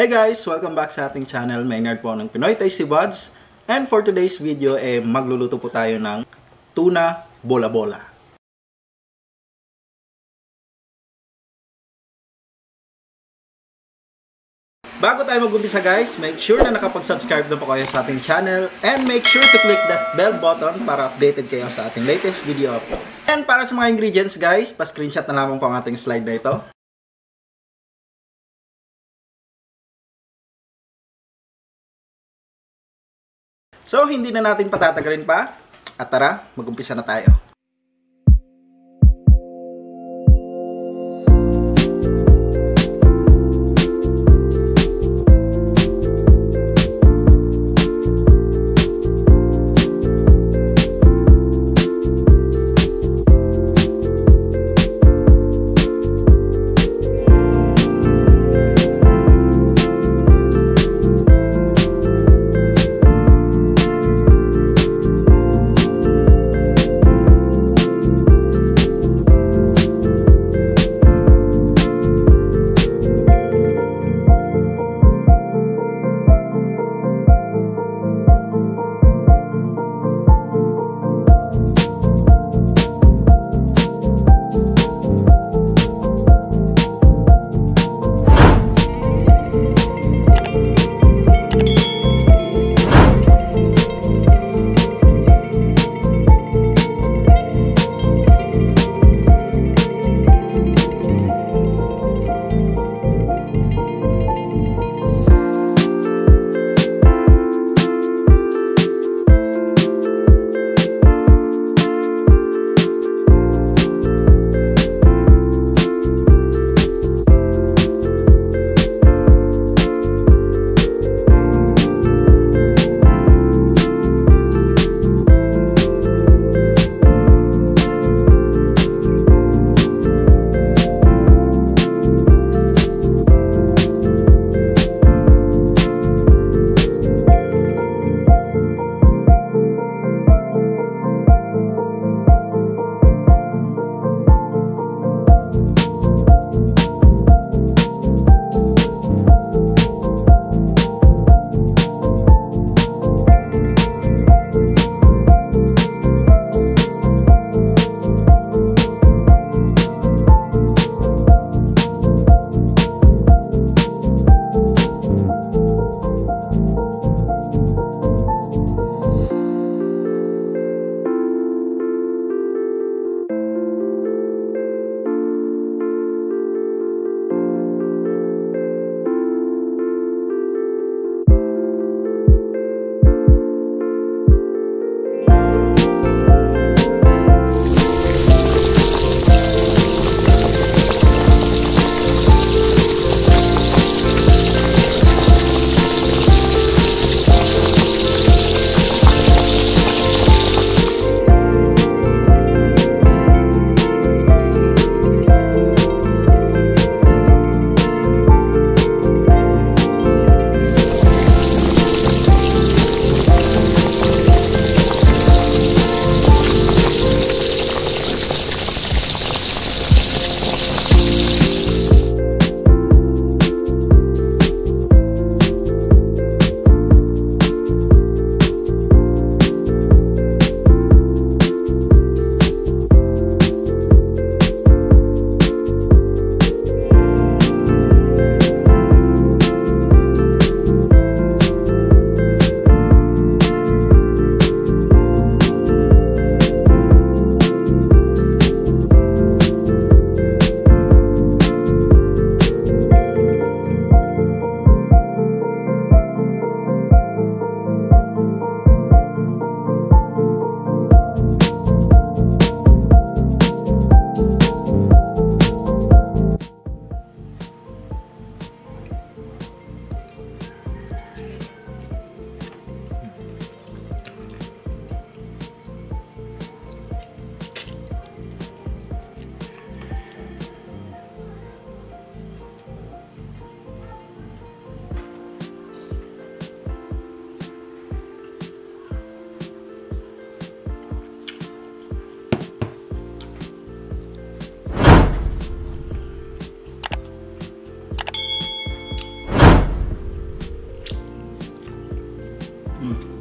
Hey guys! Welcome back sa ating channel. Maynard po ng Pinoy Tasty Buds. And for today's video, eh, magluluto po tayo ng tuna bola-bola. Bago tayo mag-umpisa guys, make sure na nakapag-subscribe na po kayo sa ating channel and make sure to click that bell button para updated kayo sa ating latest video upload. And para sa mga ingredients guys, pa-screenshot na lamang po ang ating slide na ito. So, hindi na natin patatagalin pa. At tara, mag-umpisa na tayo. 嗯。